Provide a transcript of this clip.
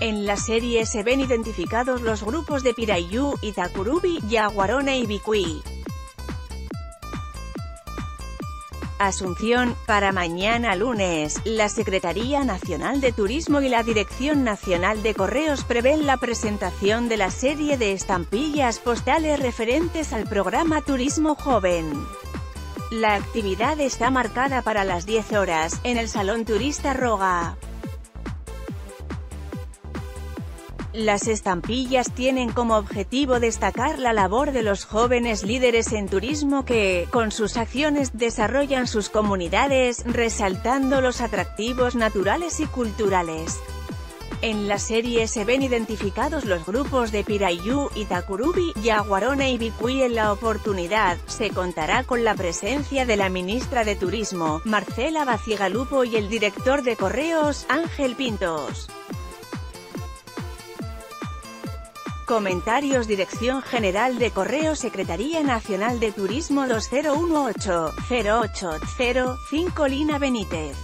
En la serie se ven identificados los grupos de Pirayú, Itacurubi, Yaguarone y Bicuí. Asunción, para mañana lunes, la Secretaría Nacional de Turismo y la Dirección Nacional de Correos prevén la presentación de la serie de estampillas postales referentes al programa Turismo Joven. La actividad está marcada para las 10 horas, en el Salón Turista Roga. Las estampillas tienen como objetivo destacar la labor de los jóvenes líderes en turismo que, con sus acciones, desarrollan sus comunidades, resaltando los atractivos naturales y culturales. En la serie se ven identificados los grupos de Pirayú, Itacurubi, Yaguarone y Bicuí en la oportunidad, se contará con la presencia de la ministra de Turismo, Marcela Bacigalupo y el director de Correos, Ángel Pintos. Comentarios Dirección General de Correo Secretaría Nacional de Turismo 2018-0805 Lina Benítez